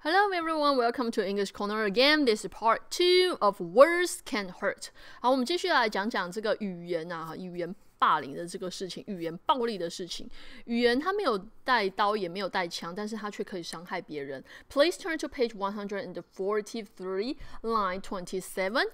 Hello everyone, welcome to English Corner again. This is part two of Words Can Hurt. 好，我们继续来讲讲这个语言啊，语言霸凌的这个事情，语言暴力的事情。语言它没有带刀，也没有带枪，但是它却可以伤害别人。Please turn to page one hundred and forty-three, line twenty-seven.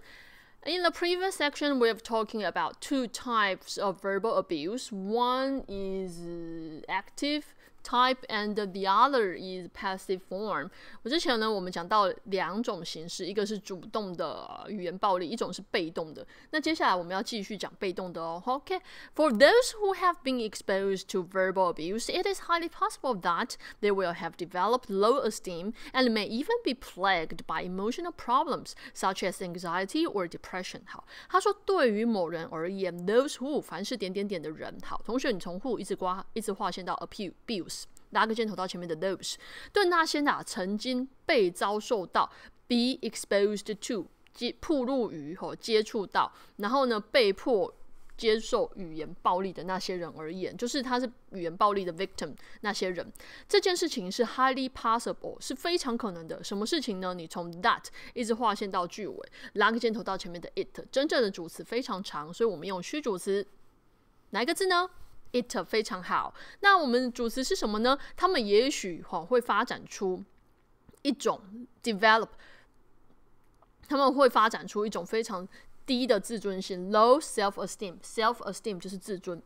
In the previous section, we have talking about two types of verbal abuse. One is active type and the other is passive form。我之前呢，我们讲到两种形式，一个是主动的语言暴力，一种是被动的。那接下来我们要继续讲被动的哦。OK，for、okay? those who have been exposed to verbal abuse, it is highly possible that they will have developed low esteem and may even be plagued by emotional problems such as anxiety or depression。好，他说对于某人而言，those who 凡是点点点的人，好，同学你从 who 一直刮一直划线到 abuse。 拉个箭头到前面的 those，对那些啊曾经被遭受到 be exposed to 接铺路于或接触到，然后呢被迫接受语言暴力的那些人而言，就是他是语言暴力的 victim 那些人，这件事情是 highly possible 是非常可能的。什么事情呢？你从 that 一直划线到句尾，拉个箭头到前面的 it，真正的主词非常长，所以我们用虚主词，哪一个字呢？It 非常好，那我们主词是什么呢？他们也许哈会发展出一种 develop，他们会发展出一种非常低的自尊心，low self esteem，self esteem 就是自尊，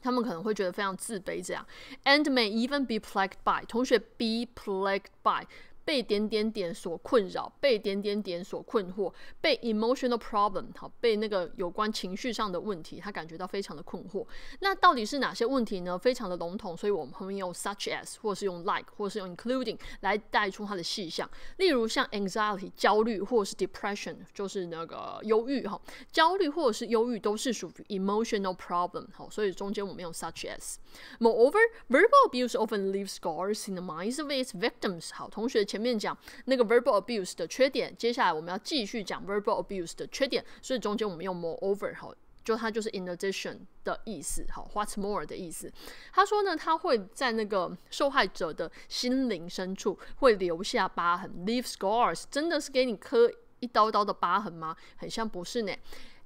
他们可能会觉得非常自卑这样，and may even be plagued by 同学 be plagued by。被点点点所困扰，被点点点所困惑，被 emotional problem 好，被那个有关情绪上的问题，他感觉到非常的困惑。那到底是哪些问题呢？非常的笼统，所以我们后面用 such as 或是用 like 或是用 including 来带出它的细项。例如像 anxiety 焦虑，或是 depression 就是那个忧郁哈，焦虑或者是忧郁都是属于 emotional problem 好，所以中间我们用 such as。Moreover, verbal abuse often leaves scars in the minds of its victims。好，同学前。前面讲那个 verbal abuse 的缺点，接下来我们要继续讲 verbal abuse 的缺点，所以中间我们用 moreover 好，就它就是 in addition 的意思，好，what's more 的意思。他说呢，他会在那个受害者的心灵深处会留下疤痕，leave scars，真的是给你刻一刀刀的疤痕吗？很像不是呢。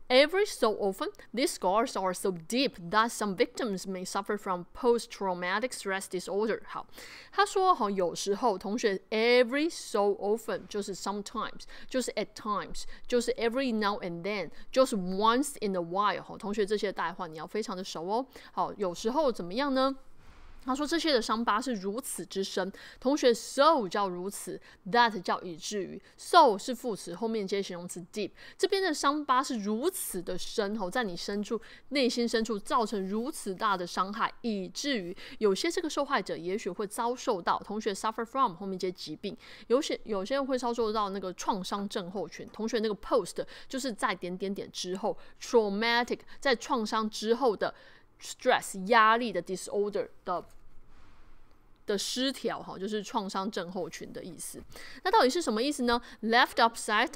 Every so often, these scars are so deep that some victims may suffer from post-traumatic stress disorder。好，他说哈，有时候同学，every so often 就是 sometimes，就是 at times，就是 every now and then，就是 once in a while。哈，同学这些代换你要非常的熟哦。好，有时候怎么样呢？ 他说这些的伤疤是如此之深，同学 so 叫如此，that 叫以至于，so 是副词后面接形容词 deep，这边的伤疤是如此的深，吼，在你深处内心深处造成如此大的伤害，以至于有些这个受害者也许会遭受到同学 suffer from 后面接疾病，有些有些人会遭受到那个创伤症候群，同学那个 post 就是在点点点之后 traumatic 在创伤之后的。stress 压力的 disorder 的的失调哈，就是创伤症候群的意思。那到底是什么意思呢？Left upset,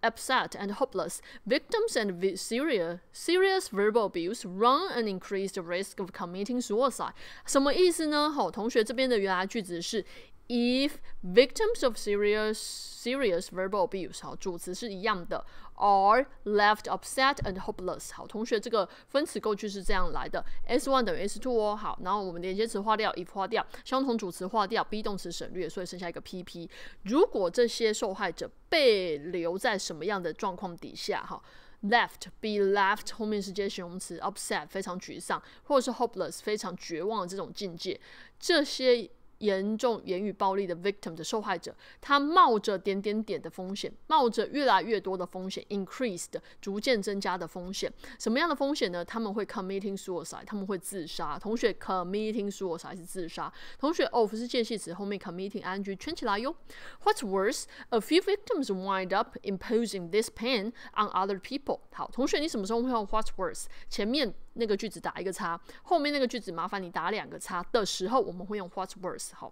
upset and hopeless victims and serious serious verbal abuse run an increased risk of committing suicide。什么意思呢？好，同学这边的原来句子是。If victims of serious serious verbal abuse，好，主词是一样的 ，are left upset and hopeless。好，同学，这个分词构句是这样来的：S one 等于 S two 哦。好，然后我们连接词划掉，if 划掉，相同主词划掉，be 动词省略，所以剩下一个 PP。如果这些受害者被留在什么样的状况底下？哈，left be left 后面是接形容词，upset 非常沮丧，或者是 hopeless 非常绝望的这种境界，这些。严重言语暴力的 victim 的受害者，他冒着点点点的风险，冒着越来越多的风险，increased 逐渐增加的风险。什么样的风险呢？他们会 committing suicide，他们会自杀。同学 committing suicide 是自杀。同学 of 是介系词，后面 committing ing 圈起来哟。What's worse, a few victims wind up imposing this pain on other people。好，同学你什么时候会用 What's worse？前面那个句子打一个叉，后面那个句子麻烦你打两个叉的时候，我们会用 What's worse。好，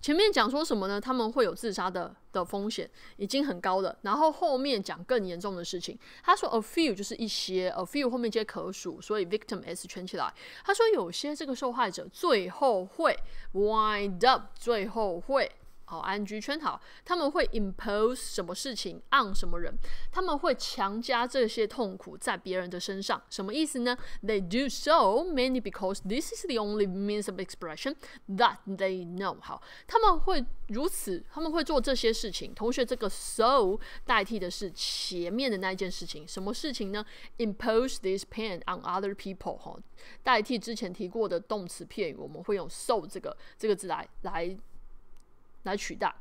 前面讲说什么呢？他们会有自杀的的风险，已经很高了。然后后面讲更严重的事情。他说 a few 就是一些，a few 后面接可数，所以 victim s 圈起来。他说有些这个受害者最后会 wind up，最后会好，ing 圈好，他们会 impose 什么事情 on 什么人，他们会强加这些痛苦在别人的身上，什么意思呢？They do so many because this is the only means of expression that they know。好，他们会如此，他们会做这些事情。同学，这个 so 代替的是前面的那一件事情，什么事情呢？Impose this pain on other people。哈，代替之前提过的动词片语，我们会用 so 这个这个字来来。来取代。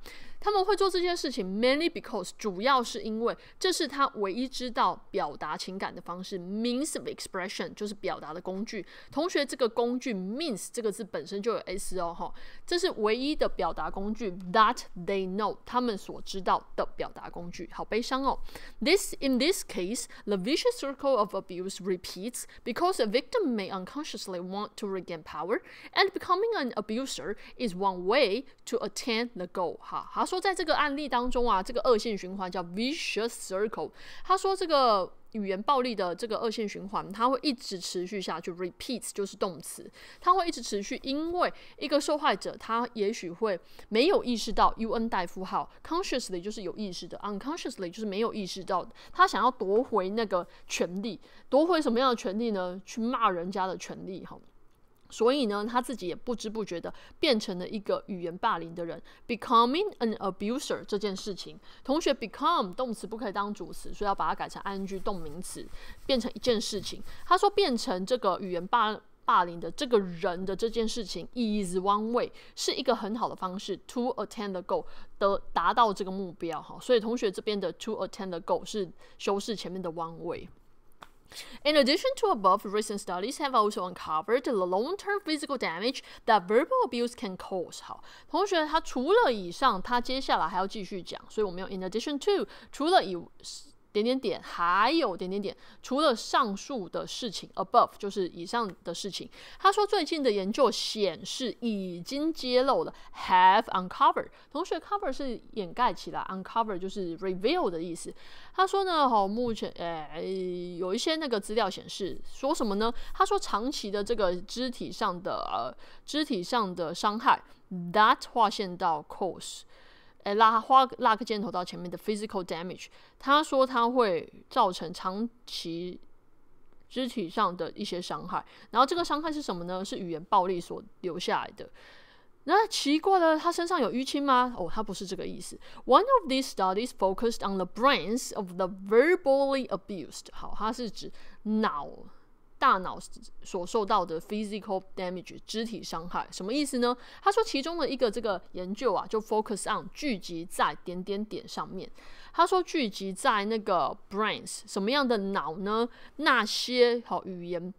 他们会做这件事情，mainly because 主要是因为这是他唯一知道表达情感的方式，means of expression 就是表达的工具。同学，这个工具 means 这个字本身就有 s 哦，哈，这是唯一的表达工具，that they know 他们所知道的表达工具。好悲伤哦。This in this case, the vicious circle of abuse repeats because a victim may unconsciously want to regain power, and becoming an abuser is one way to attain the goal。哈，他说。 说在这个案例当中啊，这个恶性循环叫 vicious circle。他说这个语言暴力的这个恶性循环，它会一直持续下去。repeats 就是动词，它会一直持续，因为一个受害者他也许会没有意识到 un 代符号，consciously 就是有意识的，unconsciously 就是没有意识到，他想要夺回那个权利，夺回什么样的权利呢？去骂人家的权利，哈。所以呢，他自己也不知不觉的变成了一个语言霸凌的人，becoming an abuser 这件事情。同学，become 动词不可以当主词，所以要把它改成 ing 动名词，变成一件事情。他说，变成这个语言霸霸凌的这个人的这件事情，is one way 是一个很好的方式，to attain the goal 的达到这个目标。哈，所以同学这边的 to attain the goal 是修饰前面的 one way。In addition to above, recent studies have also uncovered the long-term physical damage that verbal abuse can cause. 好，同学，他除了以上，他接下来还要继续讲，所以我们用 in addition to，除了以 点点点，还有点点点。除了上述的事情，above 就是以上的事情。他说，最近的研究显示，已经揭露了 have uncovered。同学，cover 是掩盖起来，uncover 就是 reveal 的意思。他说呢，好，目前诶有一些那个资料显示，说什么呢？他说，长期的这个肢体上的呃肢体上的伤害，that 划线到 cause。诶，拉花拉个箭头到前面的 physical damage，他说他会造成长期肢体上的一些伤害，然后这个伤害是什么呢？是语言暴力所留下来的。那奇怪了，他身上有淤青吗？哦，他不是这个意思。One of these studies focused on the brains of the verbally abused。好，它是指脑。大脑所受到的 physical damage 肢体伤害什么意思呢？他说其中的一个这个研究啊，就 focus on 聚集在点点点上面。他说聚集在那个 brains 什么样的脑呢？那些好语言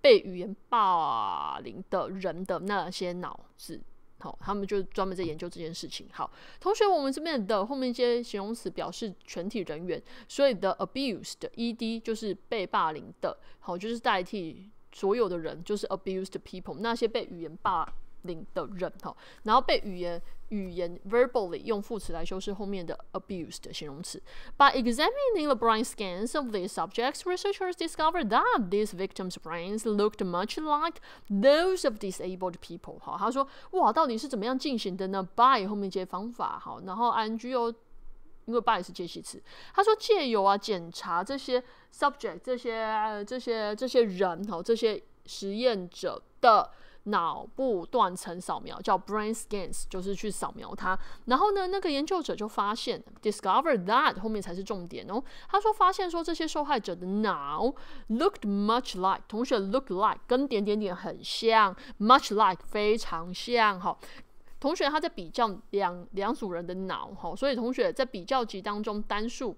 被语言霸凌的人的那些脑子。好，他们就专门在研究这件事情。好，同学，我们这边的后面一些形容词表示全体人员，所以的 abused ed 就是被霸凌的，好，就是代替所有的人，就是 abused people，那些被语言霸。领的人哈，然后被语言语言 verbally 用副词来修饰后面的 abuse 的形容词。By examining the brain scans of these subjects, researchers discovered that these victims' brains looked much like those of disabled people。哈，他说哇，到底是怎么样进行的呢？By 后面接方法哈，然后 ing 又因为 by 是介系词，他说借由啊检查这些 subject 这些这些这些人哈，这些实验者的。脑部断层扫描叫 brain scans，就是去扫描它。然后呢，那个研究者就发现，discover that 后面才是重点哦。他说发现说这些受害者的脑 looked much like，同学 look like 跟点点点很像，much like 非常像哈。同学他在比较两两组人的脑哈，所以同学在比较级当中单数。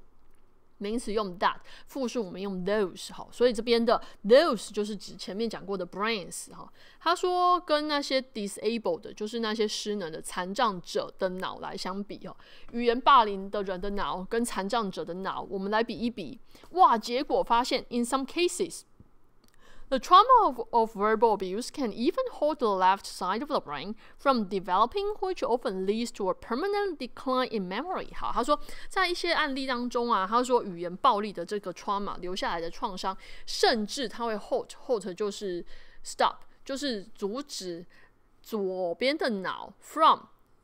名词用 that，复数我们用 those 哈，所以这边的 those 就是指前面讲过的 brains 哈。他说跟那些 disabled 就是那些失能的残障者的脑来相比哦，语言霸凌的人的脑跟残障者的脑，我们来比一比，哇，结果发现 in some cases。The trauma of, of verbal abuse can even hold the left side of the brain from developing, which often leads to a permanent decline in memory. 好，他说在一些案例当中啊，他说语言暴力的这个 trauma 留下来的创伤，甚至它会 halt halt 就是 stop，就是阻止左边的脑 from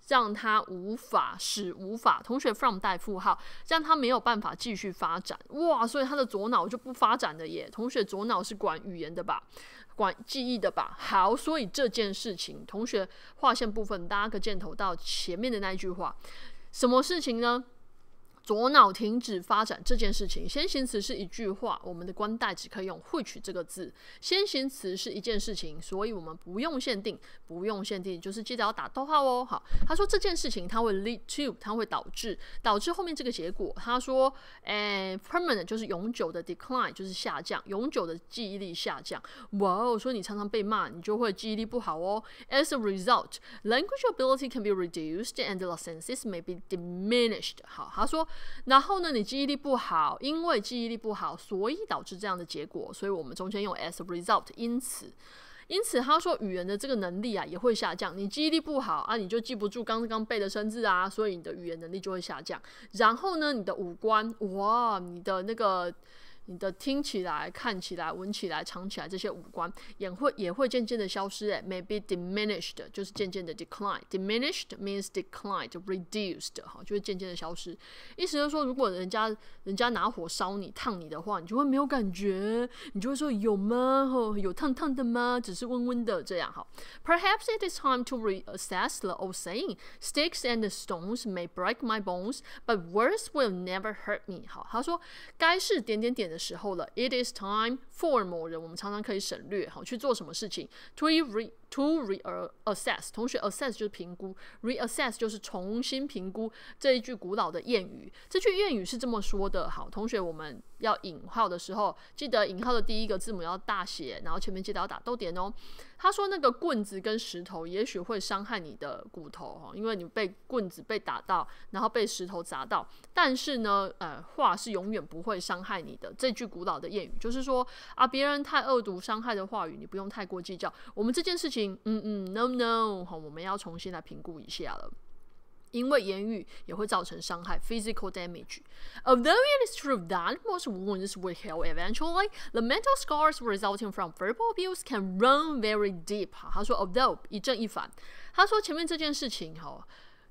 让他无法使无法。同学 from 带负号，让他没有办法继续发展。哇，所以他的左脑就不发展的耶。同学左脑是管语言的吧？管记忆的吧？好，所以这件事情，同学划线部分搭个箭头到前面的那一句话，什么事情呢？左脑停止发展这件事情，先行词是一句话，我们的关代只可以用 which 这个字。先行词是一件事情，所以我们不用限定，不用限定，就是记得要打逗号哦。好，他说这件事情它会 lead to，它会导致导致后面这个结果。他说，诶，permanent 就是永久的 decline 就是下降，永久的记忆力下降。哇哦，所以你常常被骂，你就会记忆力不好哦。As a result, language ability can be reduced and the senses may be diminished。好，他说。然后呢，你记忆力不好，因为记忆力不好，所以导致这样的结果。所以我们中间用 as a result，因此，因此他说语言的这个能力啊也会下降。你记忆力不好啊，你就记不住刚刚背的生字啊，所以你的语言能力就会下降。然后呢，你的五官，哇，你的那个。你的听起来、看起来、闻起来、尝起来这些五官也会也会渐渐的消失，诶 m a y be diminished，就是渐渐的 decline。diminished means decline，就 reduced，哈，就会渐渐的消失。意思就是说，如果人家人家拿火烧你、烫你的话，你就会没有感觉，你就会说有吗？哦，有烫烫的吗？只是温温的这样哈。Perhaps it is time to reassess the old saying: "Sticks and stones may break my bones, but words will never hurt me." 好，他说该是点点点的。时候了，It is time for 某人，我们常常可以省略，好去做什么事情？To re to reassess，同学 assess 就是评估，reassess 就是重新评估。这一句古老的谚语，这句谚语是这么说的。好，同学，我们要引号的时候，记得引号的第一个字母要大写，然后前面记得要打逗点哦。他说那个棍子跟石头也许会伤害你的骨头哈，因为你被棍子被打到，然后被石头砸到。但是呢，呃，话是永远不会伤害你的。这句古老的谚语就是说啊，别人太恶毒伤害的话语，你不用太过计较。我们这件事情，嗯嗯，no no，好，我们要重新来评估一下了。因为言语也会造成伤害 （physical damage）。Although it is true that most wounds will heal eventually, the mental scars resulting from verbal abuse can run very deep。他说，although 一正一反。他说前面这件事情，哈。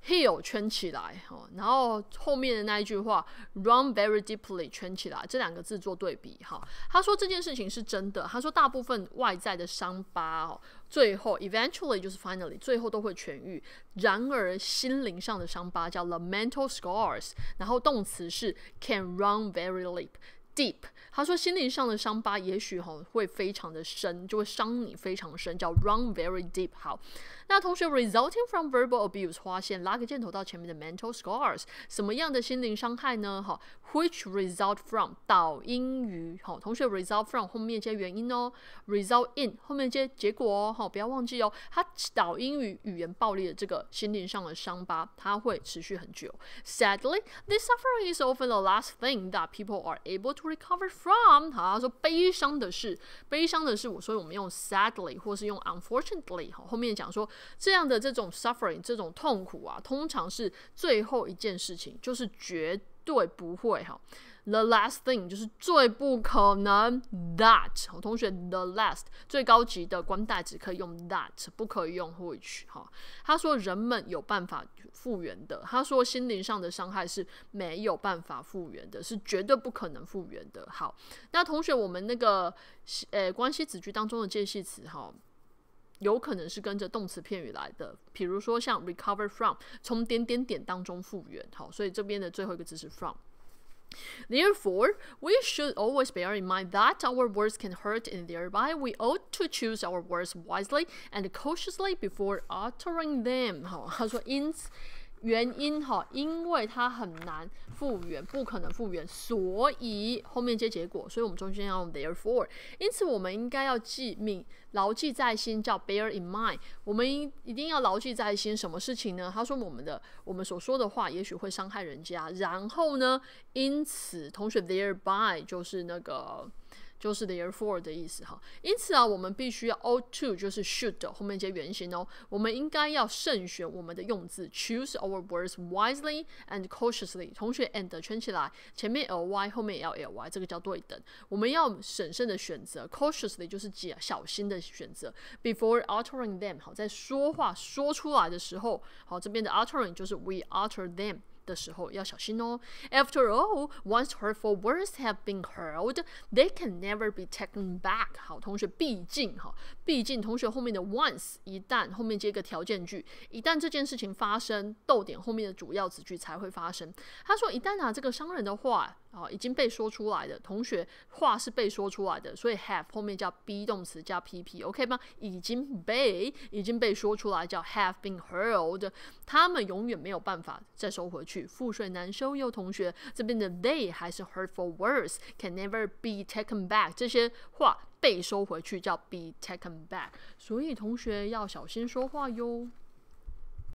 Heal 圈起来，哦，然后后面的那一句话 run very deeply 圈起来，这两个字做对比，哈。他说这件事情是真的，他说大部分外在的伤疤，哦，最后 eventually 就是 finally 最后都会痊愈。然而心灵上的伤疤叫 the mental scars，然后动词是 can run very deep。Deep，他说心灵上的伤疤也许哈会非常的深，就会伤你非常深，叫 run very deep。好，那同学 resulting from verbal abuse 划线拉个箭头到前面的 mental scars，什么样的心灵伤害呢？哈，which result from 导因于好，同学 result from 后面接原因哦，result in 后面接结果哦，好，不要忘记哦，它导因于语言暴力的这个心灵上的伤疤，它会持续很久。Sadly, this suffering is often the last thing that people are able to recover from，好，他说悲伤的是，悲伤的是我，所以我们用 sadly 或是用 unfortunately，好，后面讲说这样的这种 suffering 这种痛苦啊，通常是最后一件事情，就是绝对不会哈。The last thing 就是最不可能，that 好同学，the last 最高级的关代只可以用 that，不可以用 which 哈。他说人们有办法复原的，他说心灵上的伤害是没有办法复原的，是绝对不可能复原的。好，那同学，我们那个呃关系子句当中的介系词哈，有可能是跟着动词片语来的，比如说像 recover from 从点点点当中复原。好，所以这边的最后一个字是 from。Therefore, we should always bear in mind that our words can hurt, and thereby we ought to choose our words wisely and cautiously before uttering them. 好，他说因此。 原因哈，因为它很难复原，不可能复原，所以后面接结果，所以我们中间要用 therefore。因此，我们应该要记命，牢记在心，叫 bear in mind。我们一一定要牢记在心，什么事情呢？他说我们的我们所说的话，也许会伤害人家。然后呢，因此，同学 thereby 就是那个。就是 therefore 的意思哈。因此啊，我们必须要 ought to 就是 should 后面接原形哦。我们应该要慎选我们的用字，choose our words wisely and cautiously。同学 and 圈起来，前面 ly 后面也要 ly，这个叫对等。我们要审慎的选择，cautiously 就是解小心的选择。Before uttering them，好，在说话说出来的时候，好，这边的 uttering 就是 we utter them。的时候要小心哦。After all, once hurtful words have been hurled, they can never be taken back。好，同学，毕竟哈，毕竟同学后面的 once 一旦后面接一个条件句，一旦这件事情发生，逗点后面的主要子句才会发生。他说，一旦拿这个伤人的话啊已经被说出来的，同学话是被说出来的，所以 have 后面叫 be 动词加 pp，OK 吗？已经被已经被说出来叫 have been hurled，他们永远没有办法再收回去。覆水难收。又同学这边的 they 还是 hurtful words can never be taken back，这些话被收回去叫 be taken back，所以同学要小心说话哟。